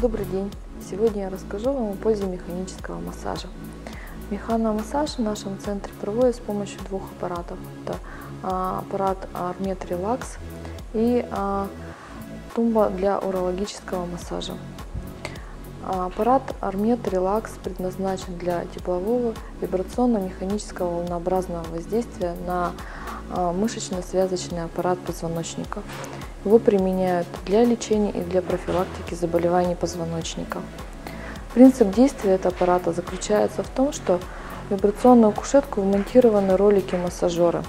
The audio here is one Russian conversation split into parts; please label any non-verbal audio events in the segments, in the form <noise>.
Добрый день! Сегодня я расскажу вам о пользе механического массажа. Механомассаж в нашем центре проводят с помощью двух аппаратов. Это а, аппарат Armet Relax и а, тумба для урологического массажа. А, аппарат Armet Relax предназначен для теплового вибрационно-механического волнообразного воздействия на мышечно-связочный аппарат позвоночника. Его применяют для лечения и для профилактики заболеваний позвоночника. Принцип действия этого аппарата заключается в том, что в вибрационную кушетку вмонтированы ролики массажеры.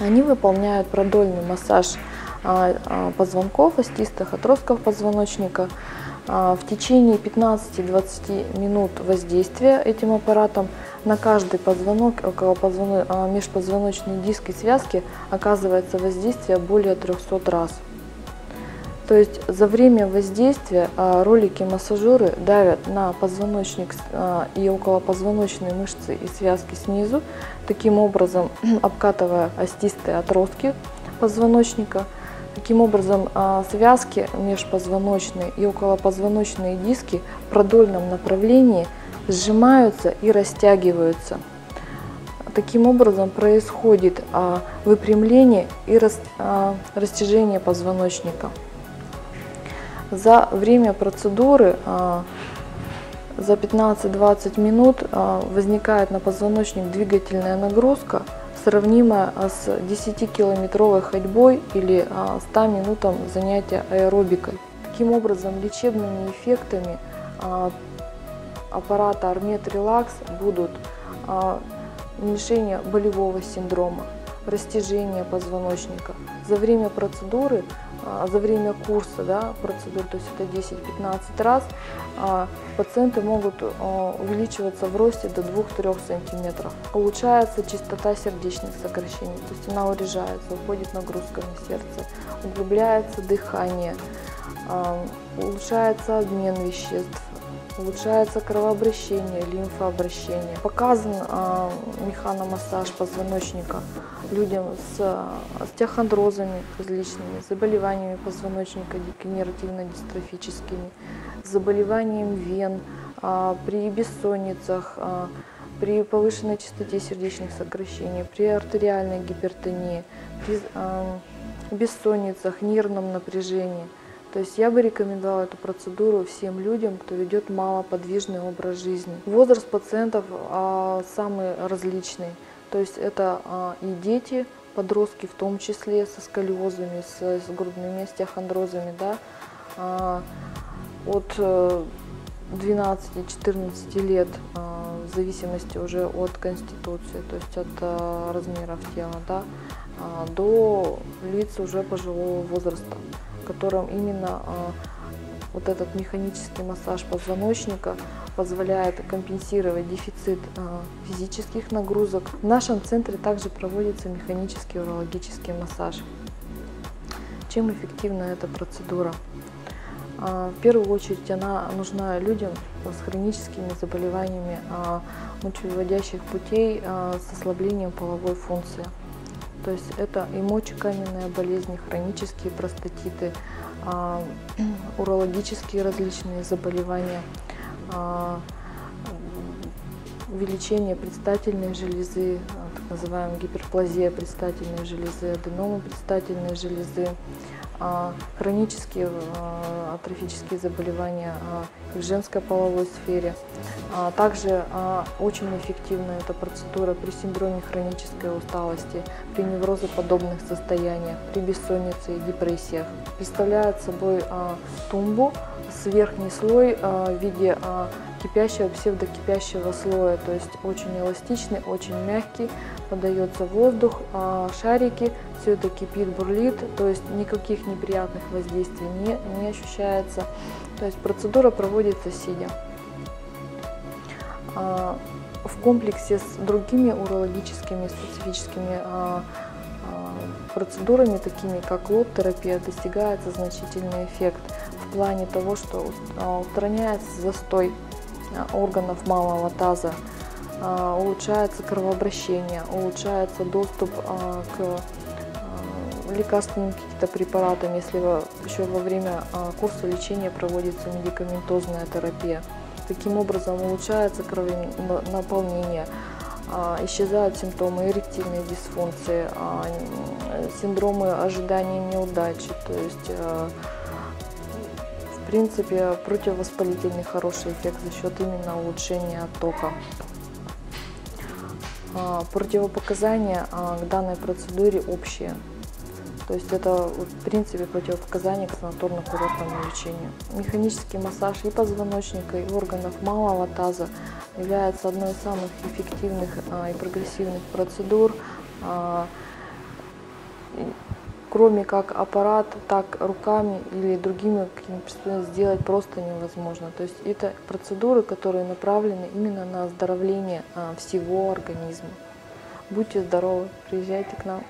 Они выполняют продольный массаж а, а, позвонков, остистых отростков позвоночника. А, в течение 15-20 минут воздействия этим аппаратом на каждый позвонок, около позвоно... А, межпозвоночный диск и связки оказывается воздействие более 300 раз. То есть за время воздействия а, ролики-массажеры давят на позвоночник и околопозвоночные мышцы и связки снизу, таким образом <clears throat> обкатывая остистые отростки позвоночника. Таким образом связки межпозвоночные и околопозвоночные диски в продольном направлении – сжимаются и растягиваются. Таким образом происходит а, выпрямление и а, растяжение позвоночника. За время процедуры а, за 15-20 минут возникает на позвоночник двигательная нагрузка, сравнимая с 10-километровой ходьбой или 100 минутам занятия аэробикой. Таким образом, лечебными эффектами аппарата Армет Релакс будут а, уменьшение болевого синдрома, растяжение позвоночника. За время процедуры, а, за время курса да, процедур, то есть это 10-15 раз, а, пациенты могут увеличиваться в росте до 2-3 см. Улучшается частота сердечных сокращений, то есть она урежается, уходит нагрузка на сердце, углубляется дыхание, улучшается обмен веществ, улучшается кровообращение, лимфообращение. Показан э, механомассаж позвоночника людям с остеохондрозами различными, заболеваниями позвоночника дегенеративно-дистрофическими, заболеванием вен, э, при бессонницах, э, при повышенной частоте сердечных сокращений, при артериальной гипертонии, при э, бессонницах, нервном напряжении – то есть я бы рекомендовала эту процедуру всем людям, кто ведет малоподвижный образ жизни. Возраст пациентов а, самый различный. То есть это а, и дети, подростки в том числе со сколиозами, с, с грудными остеохондрозами, да, а, от 12-14 э, лет а, в зависимости уже от конституции, то есть от а, размеров тела, да, а, до лиц уже пожилого возраста котором именно а, вот этот механический массаж позвоночника позволяет компенсировать дефицит а, физических нагрузок. В нашем центре также проводится механический урологический массаж. Чем эффективна эта процедура? А, в первую очередь она нужна людям с хроническими заболеваниями мочевыводящих путей с ослаблением половой функции. То есть это и мочекаменные болезни, хронические простатиты, а, <clears throat> урологические различные заболевания, а, увеличение предстательной железы, называемая гиперплазия предстательной железы, аденомы предстательной железы, а, хронические а, атрофические заболевания а, в женской половой сфере. Также очень эффективна эта процедура при синдроме хронической усталости, при неврозоподобных состояниях, при бессоннице и депрессиях. Представляет собой тумбу с верхний слой в виде кипящего, псевдокипящего слоя, то есть очень эластичный, очень мягкий, подается воздух, а, шарики, все это кипит, бурлит, то есть никаких неприятных воздействий не, не ощущается. То есть процедура проводится сидя. А, в комплексе с другими урологическими специфическими а, процедурами, такими как лот-терапия, достигается значительный эффект в плане того, что устраняется застой органов малого таза, а, улучшается кровообращение, улучшается доступ а, к а, лекарственными какими-то препаратами, если еще во время а, курса лечения проводится медикаментозная терапия. Таким образом улучшается кровонаполнение, а, исчезают симптомы эректильной дисфункции, а, синдромы ожидания неудачи, то есть а, в принципе противовоспалительный хороший эффект за счет именно улучшения оттока. А, Противопоказания а, к данной процедуре общие. То есть это в принципе противопоказания к санаторно-курортному лечению. Механический массаж и позвоночника, и органов малого таза является одной из самых эффективных а, и прогрессивных процедур. Кроме как аппарат, так руками или другими какими приспособлениями сделать просто невозможно. То есть это процедуры, которые направлены именно на оздоровление а, всего организма. Будьте здоровы, приезжайте к нам.